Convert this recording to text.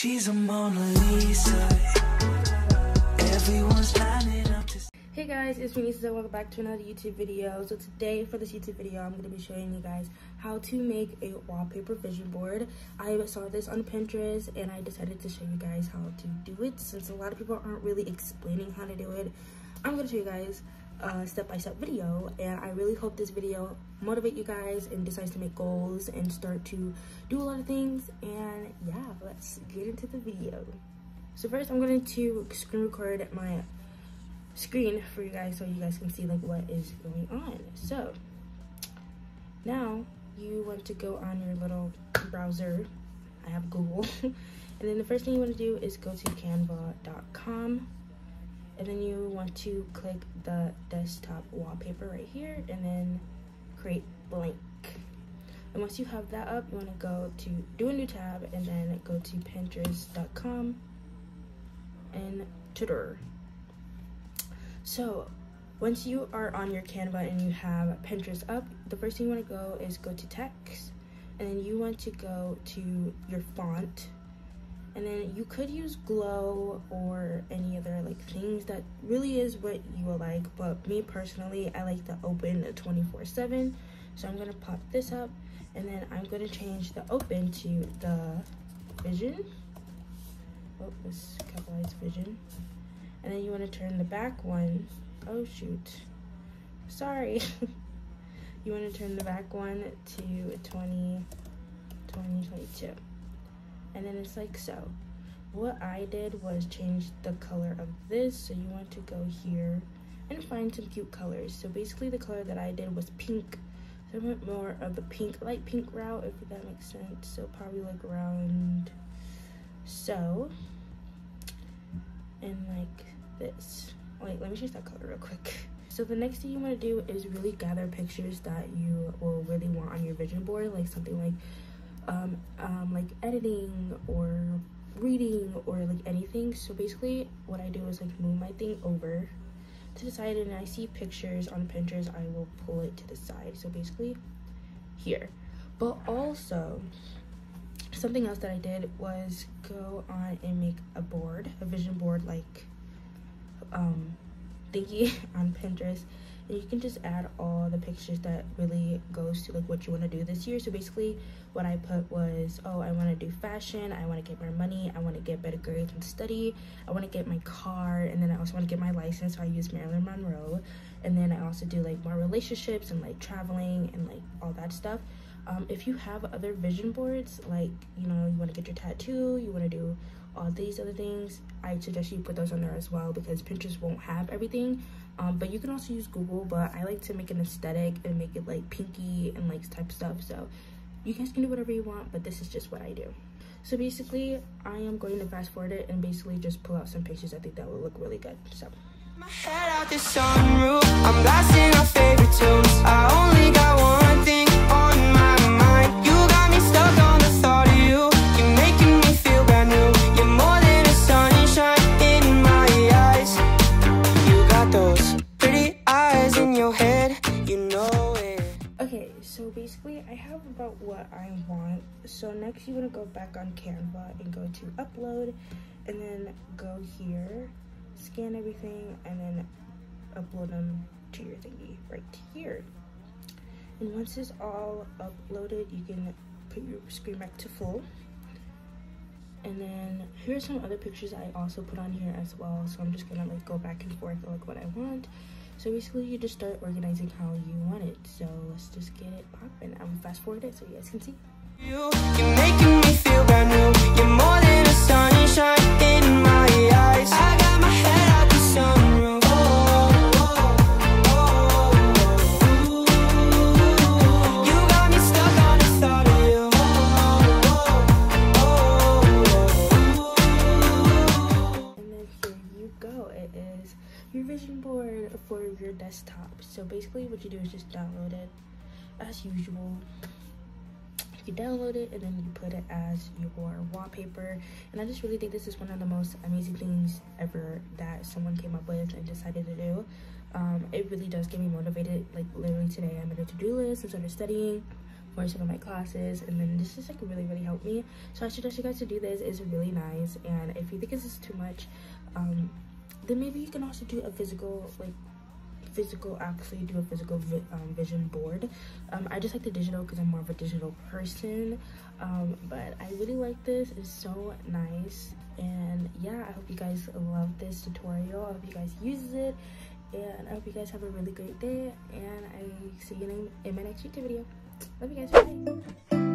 She's a Mona Lisa. Everyone's lining up to. Hey guys, it's me Anesa. Welcome back to another YouTube video. So today for this YouTube video, I'm going to be showing you guys how to make a wallpaper vision board. I saw this on Pinterest and I decided to show you guys how to do it since a lot of people aren't really explaining how to do it. I'm going to show you guys Uh, step-by-step -step video and I really hope this video motivate you guys and decides to make goals and start to do a lot of things. And yeah let's get into the video. So first I'm going to screen record my screen for you guys so you guys can see like what is going on. So now you want to go on your little browser. I have Google. And then the first thing you want to do is go to canva.com and then you want to click the desktop wallpaper right here and then create blank. And once you have that up you want to go to do a new tab and then go to pinterest.com and tutor so once you are on your canva and you have pinterest up the first thing you want to go is go to text. And then you want to go to your font and then you could use glow or any other like things that really is what you will like. But me personally i like the open 24 7 so i'm gonna pop this up and then i'm gonna change the open to the vision. Oh let's capitalize vision. And then you want to turn the back one. Oh shoot. Sorry. You want to turn the back one to 20 2022 and then it's like so what I did was change the color of this. So you want to go here and find some cute colors. So basically the color that I did was pink. So I went more of the pink light pink route if that makes sense. So probably like around so and like this. Wait let me change that color real quick. So the next thing you want to do is really gather pictures that you will really want on your vision board like something like um, um, like editing or reading or like anything. So basically what I do is like move my thing over to the side and I see pictures on Pinterest, I will pull it to the side. So basically here. But also something else that I did was go on and make a board, a vision board like um thingy on Pinterest and you can just add all the pictures that really goes to like what you want to do this year. So basically what i put was oh i want to do fashion i want to get more money i want to get better grades and study i want to get my car and then i also want to get my license so i use marilyn monroe. And then i also do like more relationships and like traveling and like all that stuff. Um, if you have other vision boards like you know you want to get your tattoo you want to do all these other things i suggest you put those on there as well because pinterest won't have everything. Um, but you can also use google but i like to make an aesthetic and make it like pinky and like type stuff. So you guys can do whatever you want but this is just what i do. So basically i am going to fast forward it and basically just pull out some pictures i think that will look really good. So have about what i want. So next you want to go back on canva and go to upload and then go here scan everything and then upload them to your thingy right here. And once it's all uploaded you can put your screen back to full. And then here's some other pictures i also put on here as well. So i'm just gonna like go back and forth like what i want so basically you just start organizing how you want it. So let's just get it popping i'm fast forward it so you guys can see. You, your desktop. So basically what you do is just download it as usual. You download it and then you put it as your wallpaper. And i just really think this is one of the most amazing things ever that someone came up with and decided to do. Um, it really does get me motivated like literally today. I made a to-do list. And started studying for some of my classes and then this just like really really helped me. So i suggest you guys to do this. It's really nice. And if you think this is too much um then maybe you can also do a physical like physical actually do a physical vi um, vision board. Um, i just like the digital because i'm more of a digital person. Um, but i really like this. It's so nice. And yeah i hope you guys love this tutorial. I hope you guys use it. And i hope you guys have a really great day. And i see you in, in my next youtube video. Love you guys. Bye